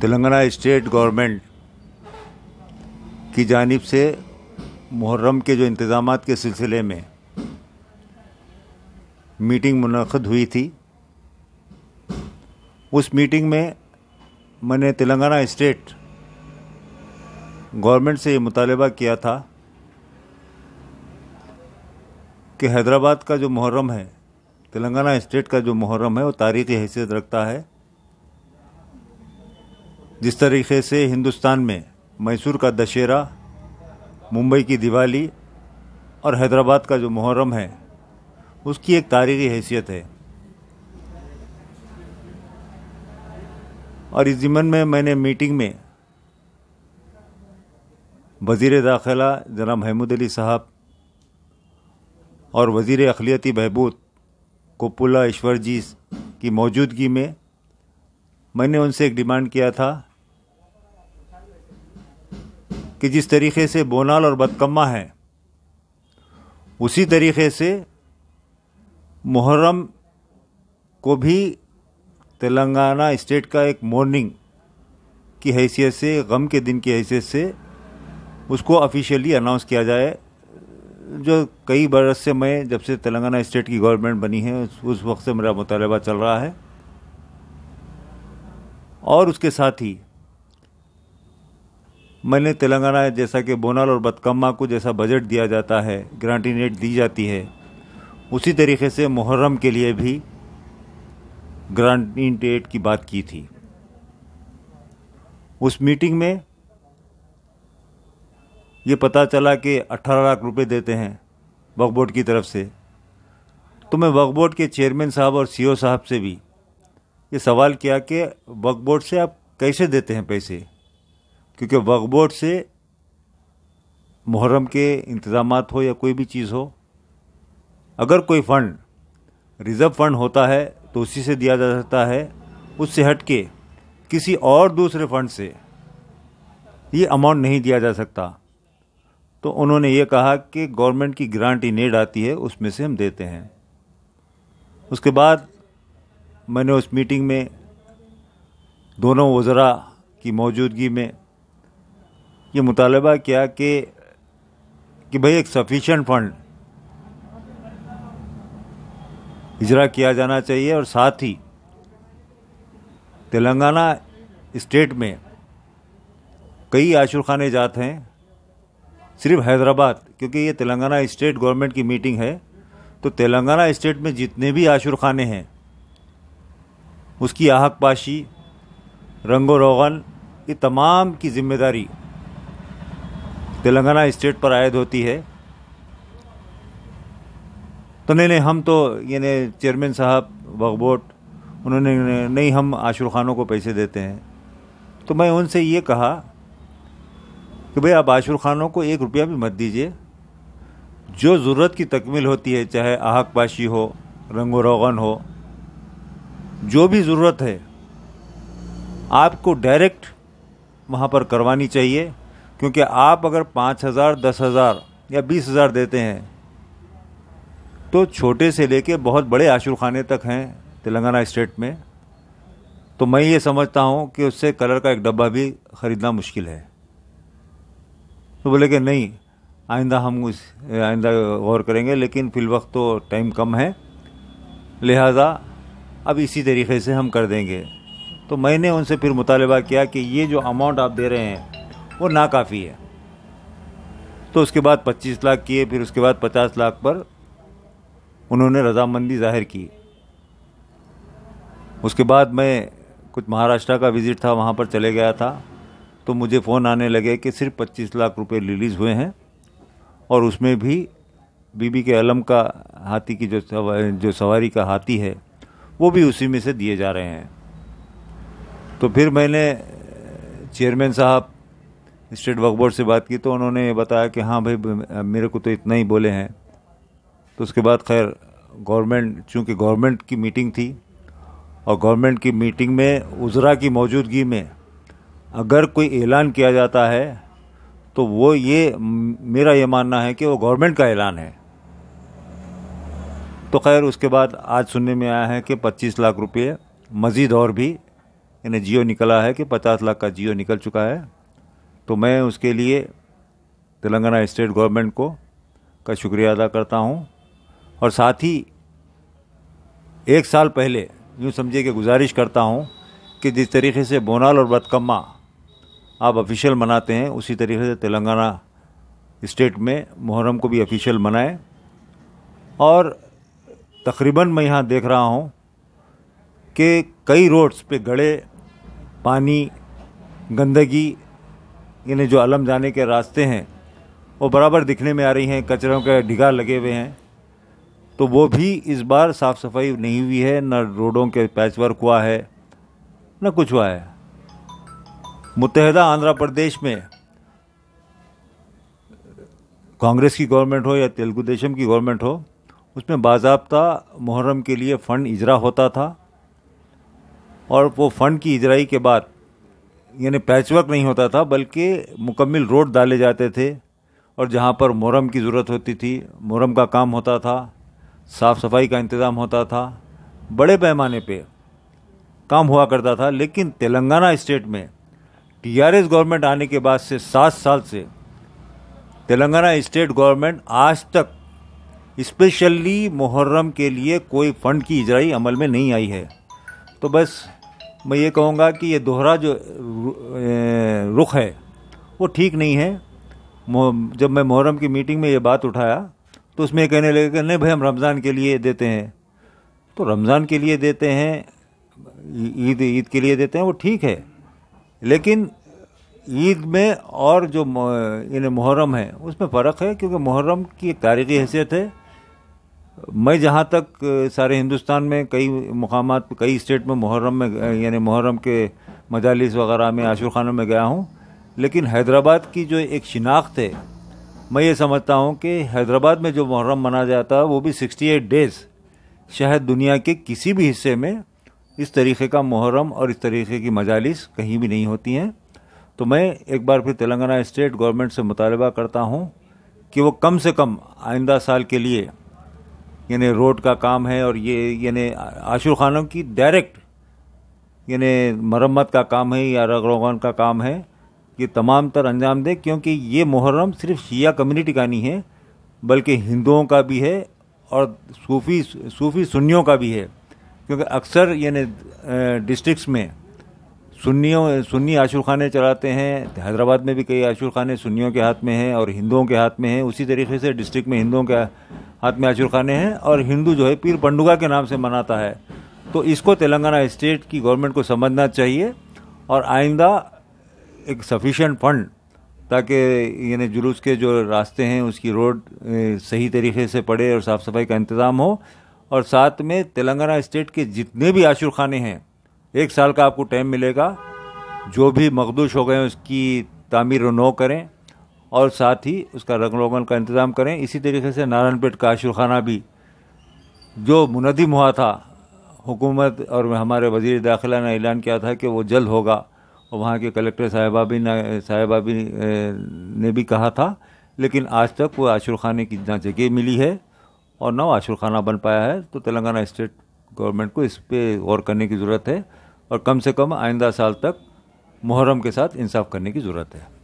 Telangana state government की जानिब से मुहर्रम के जो इंतज़ाम के सिलसिले में मीटिंग मुनद हुई थी, उस मीटिंग में मैंने तेलंगाना स्टेट गवर्नमेंट से ये मुतालबा किया था कि हैदराबाद का जो मुहर्रम है, तेलंगाना स्टेट का जो मुहर्रम है, वो तारीख़ी हैसियत रखता है। जिस तरीके से हिंदुस्तान में मैसूर का दशहरा, मुंबई की दिवाली और हैदराबाद का जो मुहर्रम है, उसकी एक तारीख़ी हैसियत है। और इस ज़िमन में मैंने मीटिंग में वज़ीर दाखिला जनाब महमूद अली साहब और वज़ीर अखिलती बहबूद कोपुला ईश्वर जी की मौजूदगी में मैंने उनसे एक डिमांड किया था कि जिस तरीके से बोनाल और बदकम्मा है, उसी तरीके से मुहर्रम को भी तेलंगाना स्टेट का एक मॉर्निंग की हैसियत से, गम के दिन की हैसियत से उसको ऑफिशियली अनाउंस किया जाए। जो कई बरस से मैं, जब से तेलंगाना स्टेट की गवर्नमेंट बनी है, उस वक्त से मेरा मुतालबा चल रहा है। और उसके साथ ही मैंने तेलंगाना जैसा कि बोनाल और बदकम्मा को जैसा बजट दिया जाता है ग्रांटीनेट दी जाती है, उसी तरीके से मुहर्रम के लिए भी ग्रांटीनेट की बात की थी। उस मीटिंग में ये पता चला कि 18 लाख रुपए देते हैं वक्फ बोर्ड की तरफ़ से। तो मैं वक्फ बोर्ड के चेयरमैन साहब और सीईओ साहब से भी ये सवाल किया कि वक्फ बोर्ड से आप कैसे देते हैं पैसे? क्योंकि वक्फ बोर्ड से मुहर्रम के इंतज़ाम हो या कोई भी चीज़ हो, अगर कोई फ़ंड, रिज़र्व फंड होता है तो उसी से दिया जा सकता है, उससे हट के किसी और दूसरे फंड से ये अमाउंट नहीं दिया जा सकता। तो उन्होंने ये कहा कि गवर्नमेंट की ग्रांट नेड आती है, उसमें से हम देते हैं। उसके बाद मैंने उस मीटिंग में दोनों वज़रा की मौजूदगी में ये मुतालबा किया कि कि भाई एक सफिशेंट फंड इजरा किया जाना चाहिए और साथ ही तेलंगाना स्टेट में कई आशुर खाने जात हैं, सिर्फ़ हैदराबाद, क्योंकि ये तेलंगाना स्टेट गवर्नमेंट की मीटिंग है तो तेलंगाना स्टेट में जितने भी आशुर खाने हैं, उसकी आहक पाशी रंगो रोगन ये तमाम की ज़िम्मेदारी तेलंगाना स्टेट पर आयद होती है। तो नहीं नहीं, हम तो यानी चेयरमैन साहब वक्फ उन्होंने, नहीं, हम आशुर खानों को पैसे देते हैं। तो मैं उनसे ये कहा कि भाई आप आशुर खानों को एक रुपया भी मत दीजिए। जो ज़रूरत की तकमील होती है, चाहे आहक पाशी हो, रंगो रोगन हो, जो भी ज़रूरत है, आपको डायरेक्ट वहाँ पर करवानी चाहिए। क्योंकि आप अगर पाँच हज़ार, दस हज़ार या बीस हज़ार देते हैं तो छोटे से लेके बहुत बड़े आशुर खाने तक हैं तेलंगाना स्टेट में तो मैं ये समझता हूँ कि उससे कलर का एक डब्बा भी ख़रीदना मुश्किल है। तो बोले कि नहीं, आइंदा हम उस, आइंदा गौर करेंगे, लेकिन फिल वक्त तो टाइम कम है। लिहाजा, अब इसी तरीके से हम कर देंगे। तो मैंने उनसे फिर मुतालबा किया कि ये जो अमाउंट आप दे रहे हैं वो नाकाफ़ी है। तो उसके बाद 25 लाख किए, फिर उसके बाद 50 लाख पर उन्होंने रजामंदी ज़ाहिर की। उसके बाद मैं कुछ महाराष्ट्र का विज़िट था, वहाँ पर चले गया था तो मुझे फ़ोन आने लगे कि सिर्फ़ 25 लाख रुपए रिलीज़ हुए हैं और उसमें भी बीबी के अलम का हाथी की जो जो सवारी का हाथी है, वो भी उसी में से दिए जा रहे हैं। तो फिर मैंने चेयरमैन साहब स्टेट वक्फ बोर्ड से बात की तो उन्होंने बताया कि हाँ भाई, मेरे को तो इतना ही बोले हैं। तो उसके बाद खैर, गवर्नमेंट, चूँकि गवर्नमेंट की मीटिंग थी और गवर्नमेंट की मीटिंग में, उजरा की मौजूदगी में अगर कोई ऐलान किया जाता है तो वो ये मेरा ये मानना है कि वो गवर्नमेंट का ऐलान है। तो खैर, उसके बाद आज सुनने में आया है कि 25 लाख रुपए मज़ीद और भी यानी जियो निकला है कि पचास लाख का जियो निकल चुका है। तो मैं उसके लिए तेलंगाना स्टेट गवर्नमेंट को का शुक्रिया अदा करता हूँ। और साथ ही एक साल पहले यूँ समझिए कि गुजारिश करता हूँ कि जिस तरीके से बोनाल और बदकम्मा आप ऑफिशियल मनाते हैं, उसी तरीके से तेलंगाना स्टेट में मुहर्रम को भी ऑफिशियल मनाएँ। और तकरीबन मैं यहाँ देख रहा हूँ कि कई रोड्स पे गड़े, पानी, गंदगी यानी जो अलम जाने के रास्ते हैं, वो बराबर दिखने में आ रही हैं, कचरों के ढिगार लगे हुए हैं तो वो भी इस बार साफ़ सफ़ाई नहीं हुई है, न रोडों के पैच वर्क हुआ है, न कुछ हुआ है। मुतहदा आंध्र प्रदेश में कांग्रेस की गवर्नमेंट हो या तेलुगु देशम की गवर्नमेंट हो, उसमें बाजाबता मुहर्रम के लिए फ़ंड इजरा होता था, और वो फ़ंड की इजराई के बाद यानी पैचवर्क नहीं होता था, बल्कि मुकम्मल रोड डाले जाते थे और जहाँ पर मुहर्रम की ज़रूरत होती थी मुहर्रम का काम होता था साफ़ सफ़ाई का इंतज़ाम होता था, बड़े पैमाने पे काम हुआ करता था। लेकिन तेलंगाना स्टेट में टीआरएस गवर्नमेंट आने के बाद से सात साल से तेलंगाना स्टेट गवर्नमेंट आज तक स्पेशली मुहर्रम के लिए कोई फ़ंड की इजराई अमल में नहीं आई है। तो बस मैं ये कहूँगा कि ये दोहरा जो रुख है, वो ठीक नहीं है। जब मैं मुहर्रम की मीटिंग में ये बात उठाया तो उसमें कहने लगे कि नहीं भाई, हम रमज़ान के लिए देते हैं। तो रमज़ान के लिए देते हैं, ईद ईद के लिए देते हैं, वो ठीक है। लेकिन ईद में और जो इन मुहर्रम है, उसमें फ़र्क है, क्योंकि मुहर्रम की एक तारीख़ी हैसियत है मैं जहाँ तक सारे हिंदुस्तान में कई मकाम कई स्टेट में मुहर्रम में यानी मुहर्रम के मजालिस वगैरह में, आशुर खानों में गया हूँ, लेकिन हैदराबाद की जो एक शिनाख्त है, मैं ये समझता हूँ कि हैदराबाद में जो मुहर्रम मनाया जाता है, वो भी 68 डेज़। शायद दुनिया के किसी भी हिस्से में इस तरीके का मुहर्रम और इस तरीके की मजालिस कहीं भी नहीं होती हैं। तो मैं एक बार फिर तेलंगाना स्टेट गवर्नमेंट से मुतालबा करता हूँ कि वो कम से कम आइंदा साल के लिए यानी रोड का काम है और ये, यानी आशुर खानों की डायरेक्ट यानी मरम्मत का काम है या रगरोगन का काम है, ये तमाम तर अंजाम दे, क्योंकि ये मुहर्रम सिर्फ़ शिया कम्युनिटी का नहीं है, बल्कि हिंदुओं का भी है और सूफ़ी सूफ़ी सुन्नियों का भी है। क्योंकि अक्सर, यानी डिस्ट्रिक्ट्स में सुन्नियों, सुन्नी आशुर खाने चलाते हैं, हैदराबाद में भी कई आशुर खाने सुन्नियों के हाथ में हैं और हिंदुओं के हाथ में हैं, उसी तरीके से डिस्ट्रिक्ट में हिंदुओं के हाथ में आशुर खाने हैं और हिंदू जो है पीर पंडुगा के नाम से मनाता है। तो इसको तेलंगाना स्टेट की गवर्नमेंट को समझना चाहिए और आइंदा एक सफिशेंट फंड ताकि यानी जुलूस के जो रास्ते हैं, उसकी रोड सही तरीके से पड़े और साफ़ सफ़ाई का इंतज़ाम हो। और साथ में तेलंगाना स्टेट के जितने भी आशुर खाने हैं, एक साल का आपको टाइम मिलेगा। जो भी मखदूश हो गए उसकी तामीर नो करें। और साथ ही उसका रंग रोगन का इंतज़ाम करें। इसी तरीके से नारायणपेट का आशुर खाना भी, जो मुनदिम हुआ था, हुकूमत और हमारे वज़ीर दाखिला ने ऐलान किया था कि वो जल्द होगा। और वहाँ के कलेक्टर साहिबा भी साहिबा भी ने भी कहा था, लेकिन आज तक वो आशुर खाने की ना जगह मिली है और ना आशुर खाना बन पाया है तो तेलंगाना स्टेट गवर्नमेंट को इस पर गौर करने की ज़रूरत है और कम से कम आइंदा साल तक मुहर्रम के साथ इंसाफ करने की ज़रूरत है।